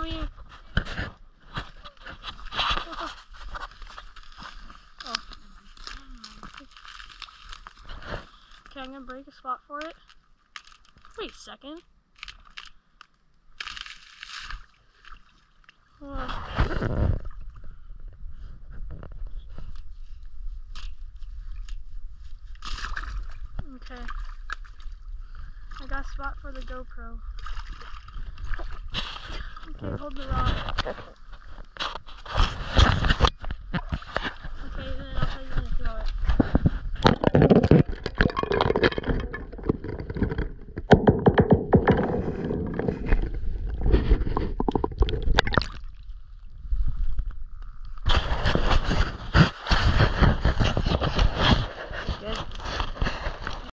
Zoe. Go, Okay, I'm gonna break a spot for it. Wait a second. Okay. I got a spot for the GoPro. Okay, hold the rod.